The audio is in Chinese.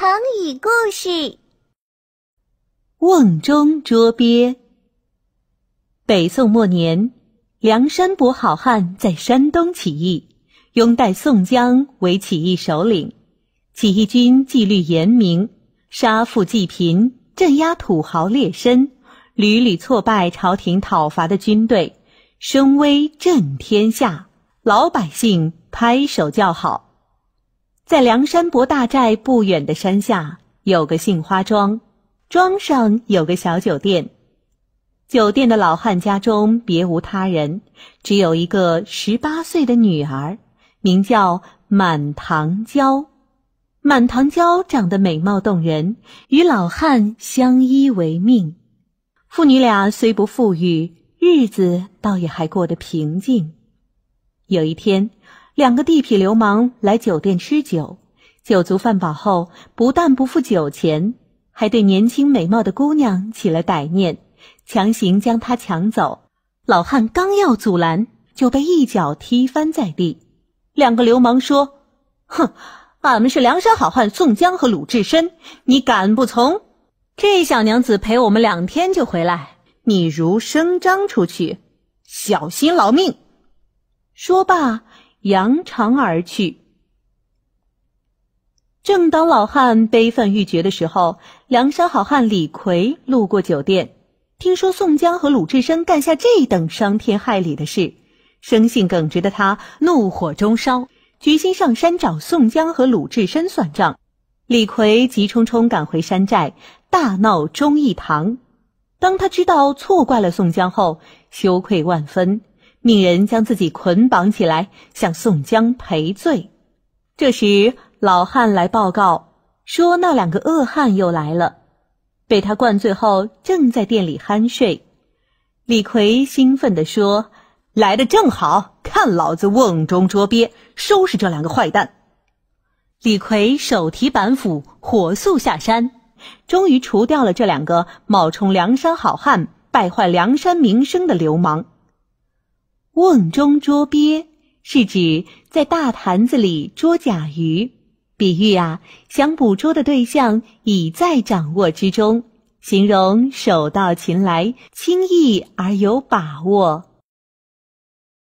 成语故事：瓮中捉鳖。北宋末年，梁山伯好汉在山东起义，拥戴宋江为起义首领。起义军纪律严明，杀富济贫，镇压土豪劣绅，屡屡挫败朝廷讨伐的军队，声威震天下，老百姓拍手叫好。在梁山伯大寨不远的山下，有个杏花庄，庄上有个小酒店。酒店的老汉家中别无他人，只有一个十八岁的女儿，名叫满堂娇。满堂娇长得美貌动人，与老汉相依为命。父女俩虽不富裕，日子倒也还过得平静。有一天。两个地痞流氓来酒店吃酒，酒足饭饱后，不但不付酒钱，还对年轻美貌的姑娘起了歹念，强行将她抢走。老汉刚要阻拦，就被一脚踢翻在地。两个流氓说：“哼，俺们是梁山好汉宋江和鲁智深，你敢不从？这小娘子陪我们两天就回来，你如声张出去，小心劳命。”说罢。扬长而去。正当老汉悲愤欲绝的时候，梁山好汉李逵路过酒店，听说宋江和鲁智深干下这等伤天害理的事，生性耿直的他怒火中烧，决心上山找宋江和鲁智深算账。李逵急匆匆赶回山寨，大闹忠义堂。当他知道错怪了宋江后，羞愧万分。命人将自己捆绑起来，向宋江赔罪。这时，老汉来报告说，那两个恶汉又来了，被他灌醉后，正在店里酣睡。李逵兴奋地说：“来的正好，看老子瓮中捉鳖，收拾这两个坏蛋！”李逵手提板斧，火速下山，终于除掉了这两个冒充梁山好汉、败坏梁山名声的流氓。瓮中捉鳖是指在大坛子里捉甲鱼，比喻啊想捕捉的对象已在掌握之中，形容手到擒来，轻易而有把握。